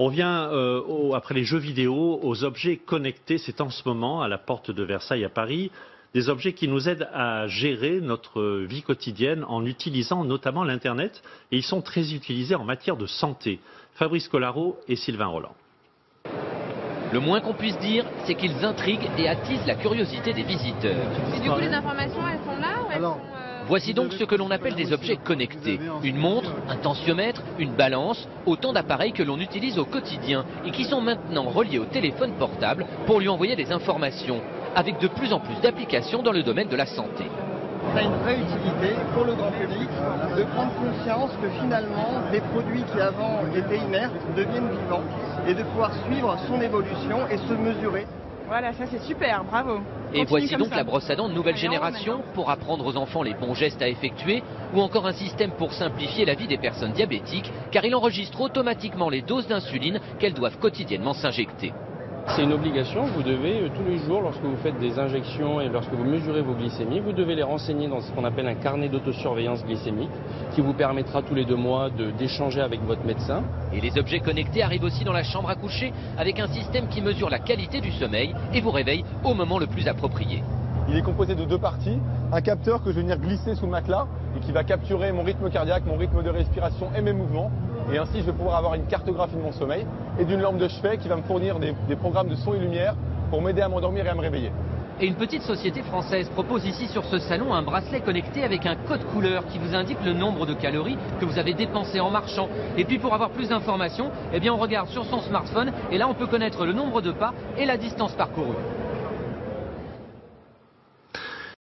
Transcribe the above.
On vient, euh, après les jeux vidéo, aux objets connectés. C'est en ce moment, à la porte de Versailles à Paris, des objets qui nous aident à gérer notre vie quotidienne en utilisant notamment l'Internet. Et ils sont très utilisés en matière de santé. Fabrice Collaro et Sylvain Roland. Le moins qu'on puisse dire, c'est qu'ils intriguent et attisent la curiosité des visiteurs. Et du coup, les informations, elles sont là ou elles Alors, sont, euh, Voici donc ce que l'on appelle des objets connectés. Une montre, un tensiomètre, une balance, autant d'appareils que l'on utilise au quotidien et qui sont maintenant reliés au téléphone portable pour lui envoyer des informations, avec de plus en plus d'applications dans le domaine de la santé. Ça a une vraie utilité pour le grand public de prendre conscience que finalement des produits qui avant étaient inertes deviennent vivants et de pouvoir suivre son évolution et se mesurer. Voilà, ça c'est super, bravo. Et Continue voici donc ça. la brosse à dents de nouvelle Allez, génération pour apprendre aux enfants les bons gestes à effectuer ou encore un système pour simplifier la vie des personnes diabétiques car il enregistre automatiquement les doses d'insuline qu'elles doivent quotidiennement s'injecter. C'est une obligation, vous devez euh, tous les jours, lorsque vous faites des injections et lorsque vous mesurez vos glycémies, vous devez les renseigner dans ce qu'on appelle un carnet d'autosurveillance glycémique qui vous permettra tous les deux mois de- d'échanger avec votre médecin. Et les objets connectés arrivent aussi dans la chambre à coucher avec un système qui mesure la qualité du sommeil et vous réveille au moment le plus approprié. Il est composé de deux parties. Un capteur que je vais venir glisser sous le matelas et qui va capturer mon rythme cardiaque, mon rythme de respiration et mes mouvements. Et ainsi, je vais pouvoir avoir une cartographie de mon sommeil et d'une lampe de chevet qui va me fournir des, programmes de son et lumière pour m'aider à m'endormir et à me réveiller. Et une petite société française propose ici sur ce salon un bracelet connecté avec un code couleur qui vous indique le nombre de calories que vous avez dépensé en marchant. Et puis pour avoir plus d'informations, eh bien on regarde sur son smartphone et là on peut connaître le nombre de pas et la distance parcourue.